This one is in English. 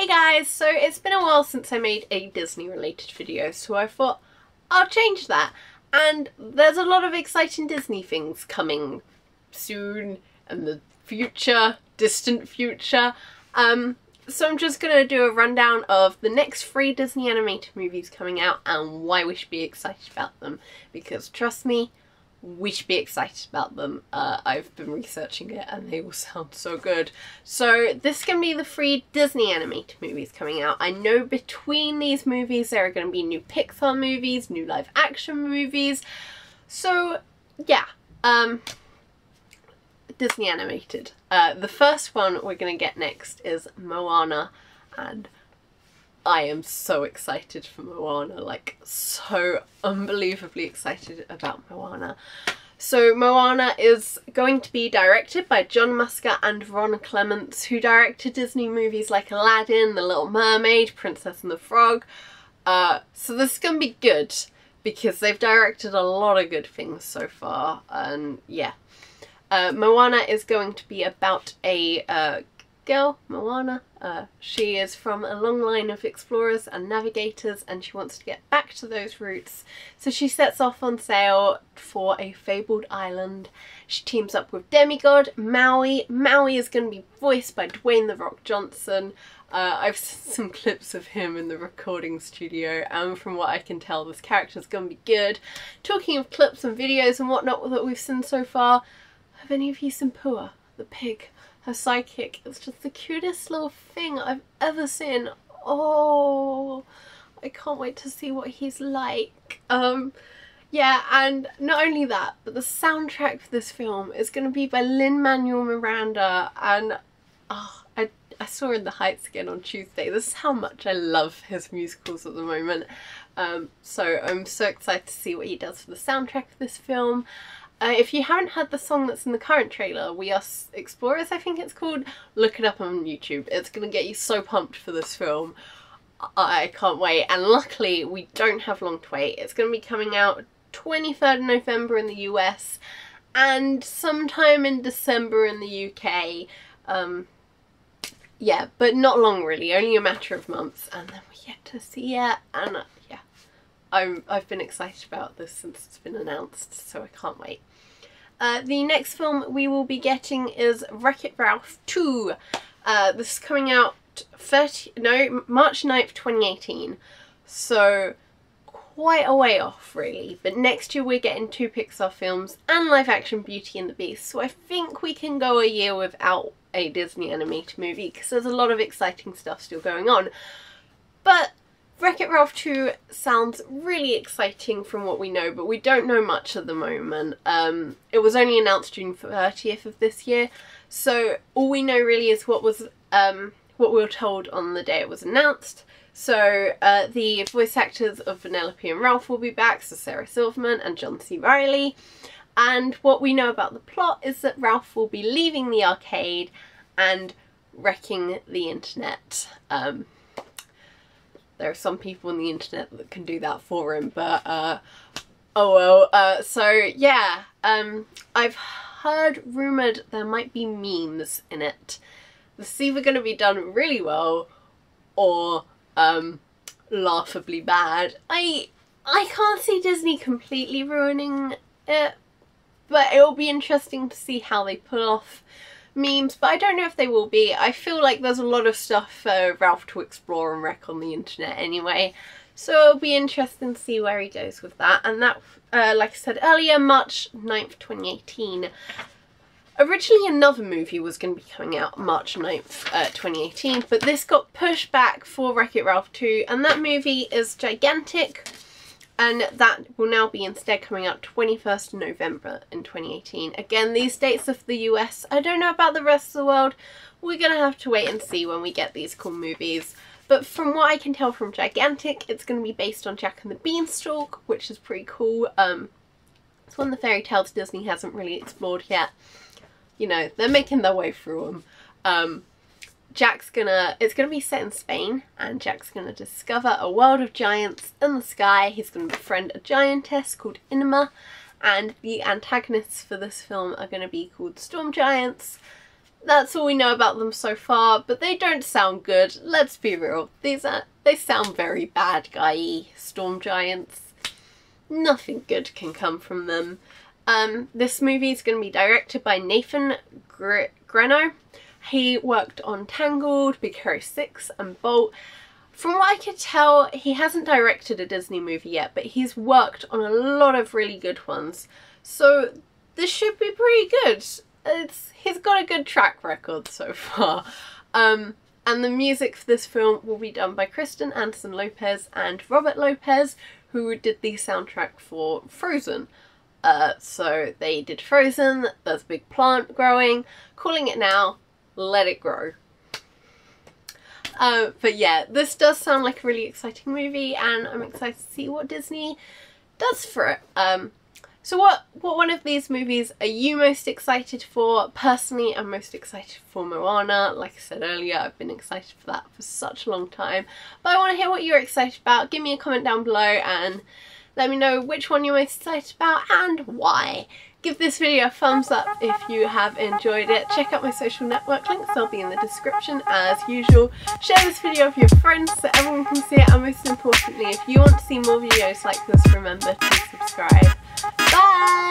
Hey guys, so it's been a while since I made a Disney related video, so I thought I'll change that. And there's a lot of exciting Disney things coming soon and the future, distant future. Um, so I'm just going to do a rundown of the next three Disney animated movies coming out and why we should be excited about them. Because trust me, we should be excited about them. Uh, I've been researching it and they all sound so good. So this can be the three Disney animated movies coming out. I know between these movies there are going to be new Pixar movies, new live action movies. So yeah, um, Disney animated. Uh, the first one we're going to get next is Moana and I am so excited for Moana, like so unbelievably excited about Moana. So Moana is going to be directed by John Musker and Ron Clements, who directed Disney movies like Aladdin, The Little Mermaid, Princess and the Frog. Uh, so this is going to be good because they've directed a lot of good things so far and yeah. Uh, Moana is going to be about a uh, girl, Moana. Uh, she is from a long line of explorers and navigators and she wants to get back to those roots. So she sets off on sail for a fabled island. She teams up with Demigod, Maui. Maui is going to be voiced by Dwayne The Rock Johnson. Uh, I've seen some clips of him in the recording studio and from what I can tell this character is going to be good. Talking of clips and videos and whatnot that we've seen so far, have any of you seen Pua, the pig? Her sidekick is just the cutest little thing I've ever seen. Oh, I can't wait to see what he's like. Um, yeah, and not only that, but the soundtrack for this film is going to be by Lin-Manuel Miranda and oh, I, I saw In the Heights again on Tuesday. This is how much I love his musicals at the moment. Um, so I'm so excited to see what he does for the soundtrack for this film. Uh, if you haven't heard the song that's in the current trailer, We Are Explorers I think it's called, look it up on YouTube. It's going to get you so pumped for this film. I can't wait and luckily we don't have long to wait. It's going to be coming out 23rd November in the US and sometime in December in the UK. Um, yeah, but not long really, only a matter of months and then we get to see it and I'm, I've been excited about this since it's been announced so I can't wait. Uh, the next film we will be getting is Wreck-It Ralph 2. Uh, this is coming out 30, no, March 9th, 2018. So quite a way off really. But next year we're getting two Pixar films and live action Beauty and the Beast. So I think we can go a year without a Disney animated movie because there's a lot of exciting stuff still going on. Ralph 2 sounds really exciting from what we know, but we don't know much at the moment. Um, it was only announced June 30th of this year, so all we know really is what was um, what we were told on the day it was announced. So uh, the voice actors of Vanellope and Ralph will be back, so Sarah Silverman and John C. Reilly. And what we know about the plot is that Ralph will be leaving the arcade and wrecking the internet. Um, there are some people on the internet that can do that for him, but uh, oh well. Uh, so yeah, um, I've heard rumoured there might be memes in it. It's either going to be done really well or um, laughably bad. I I can't see Disney completely ruining it, but it'll be interesting to see how they pull off memes, but I don't know if they will be. I feel like there's a lot of stuff for Ralph to explore and wreck on the internet anyway. So it'll be interesting to see where he goes with that. And that, uh, like I said earlier, March 9th, 2018. Originally another movie was going to be coming out March 9th, uh, 2018, but this got pushed back for Wreck-It Ralph 2, and that movie is gigantic and that will now be instead coming out 21st November in 2018. Again, these dates are for the US. I don't know about the rest of the world. We're going to have to wait and see when we get these cool movies. But from what I can tell from Gigantic, it's going to be based on Jack and the Beanstalk, which is pretty cool. Um, it's one of the fairy tales Disney hasn't really explored yet. You know, they're making their way through them. Um, Jack's gonna, it's gonna be set in Spain and Jack's gonna discover a world of giants in the sky. He's gonna befriend a giantess called Inma and the antagonists for this film are gonna be called Storm Giants. That's all we know about them so far, but they don't sound good. Let's be real. These are they sound very bad guy storm giants. Nothing good can come from them. Um, this movie is going to be directed by Nathan Gr Greno. He worked on Tangled, Big Hero 6 and Bolt. From what I could tell, he hasn't directed a Disney movie yet, but he's worked on a lot of really good ones. So this should be pretty good. It's He's got a good track record so far. Um, and the music for this film will be done by Kristen Anderson Lopez and Robert Lopez, who did the soundtrack for Frozen. Uh, so they did Frozen, there's a big plant growing, calling it now, let it grow. Uh, but yeah, this does sound like a really exciting movie and I'm excited to see what Disney does for it. Um, so what, what one of these movies are you most excited for? Personally, I'm most excited for Moana. Like I said earlier, I've been excited for that for such a long time. But I want to hear what you're excited about. Give me a comment down below and let me know which one you're most excited about and why. Give this video a thumbs up if you have enjoyed it. Check out my social network links, they'll be in the description as usual. Share this video with your friends so everyone can see it and most importantly if you want to see more videos like this remember to subscribe.